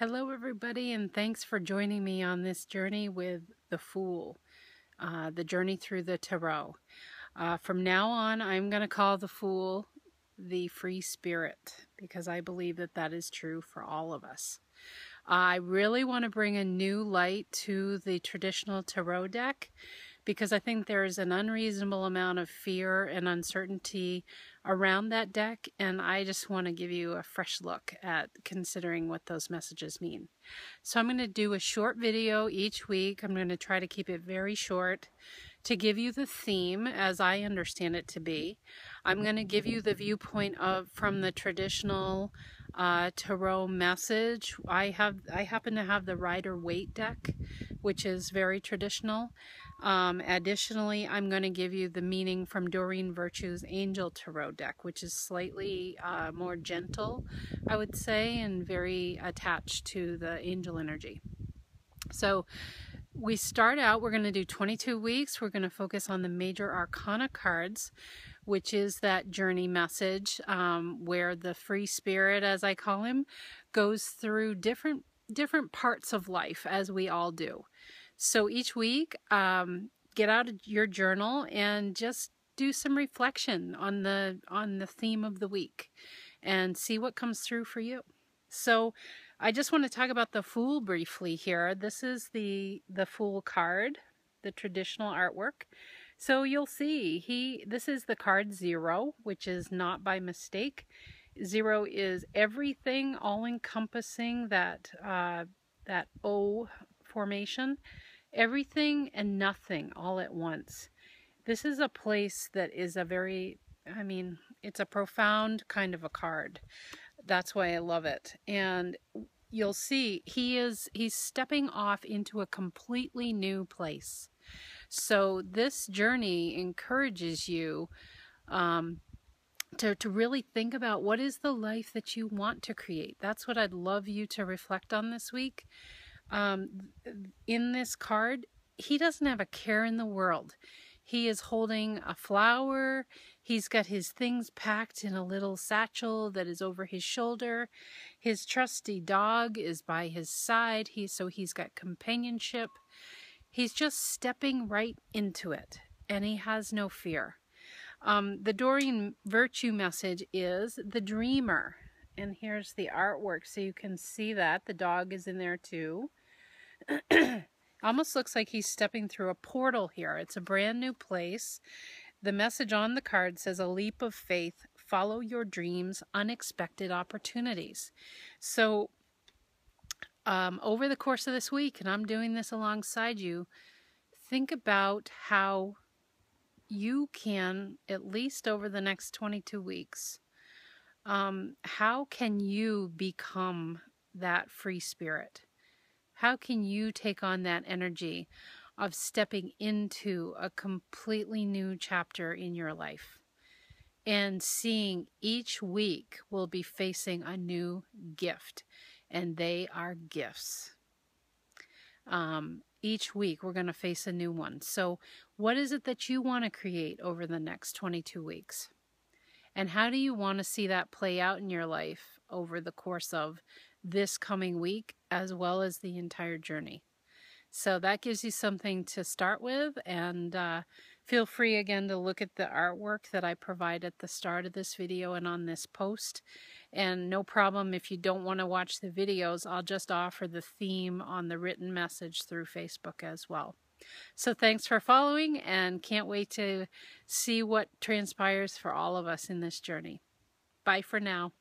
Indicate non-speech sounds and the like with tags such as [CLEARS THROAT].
Hello, everybody, and thanks for joining me on this journey with the Fool, uh, the journey through the Tarot. Uh, from now on, I'm going to call the Fool the Free Spirit because I believe that that is true for all of us. I really want to bring a new light to the traditional Tarot deck because I think there's an unreasonable amount of fear and uncertainty around that deck, and I just want to give you a fresh look at considering what those messages mean. So I'm going to do a short video each week. I'm going to try to keep it very short to give you the theme as I understand it to be. I'm going to give you the viewpoint of from the traditional uh, tarot message. I have I happen to have the Rider Waite deck, which is very traditional. Um, additionally, I'm going to give you the meaning from Doreen Virtue's Angel Tarot deck, which is slightly uh, more gentle, I would say, and very attached to the angel energy. So we start out, we're going to do 22 weeks. We're going to focus on the major arcana cards, which is that journey message um, where the free spirit, as I call him, goes through different different parts of life as we all do. So each week, um, get out your journal and just do some reflection on the on the theme of the week and see what comes through for you. So I just want to talk about the Fool briefly here. This is the the Fool card, the traditional artwork. So you'll see he this is the card 0, which is not by mistake. 0 is everything all encompassing that uh, that O formation everything and nothing all at once. This is a place that is a very, I mean, it's a profound kind of a card. That's why I love it. And you'll see he is, he's stepping off into a completely new place. So this journey encourages you um, to, to really think about what is the life that you want to create. That's what I'd love you to reflect on this week um, in this card, he doesn't have a care in the world. He is holding a flower. He's got his things packed in a little satchel that is over his shoulder. His trusty dog is by his side. He so he's got companionship. He's just stepping right into it, and he has no fear. Um, the Doreen Virtue message is the dreamer. And here's the artwork so you can see that. The dog is in there too. [CLEARS THROAT] Almost looks like he's stepping through a portal here. It's a brand new place. The message on the card says a leap of faith, follow your dreams, unexpected opportunities. So um, over the course of this week, and I'm doing this alongside you, think about how you can, at least over the next 22 weeks, um, how can you become that free spirit? How can you take on that energy of stepping into a completely new chapter in your life? And seeing each week we'll be facing a new gift, and they are gifts. Um, each week we're going to face a new one. So, what is it that you want to create over the next 22 weeks? And how do you want to see that play out in your life over the course of this coming week as well as the entire journey? So that gives you something to start with and uh, feel free again to look at the artwork that I provide at the start of this video and on this post. And no problem if you don't want to watch the videos, I'll just offer the theme on the written message through Facebook as well. So thanks for following and can't wait to see what transpires for all of us in this journey. Bye for now.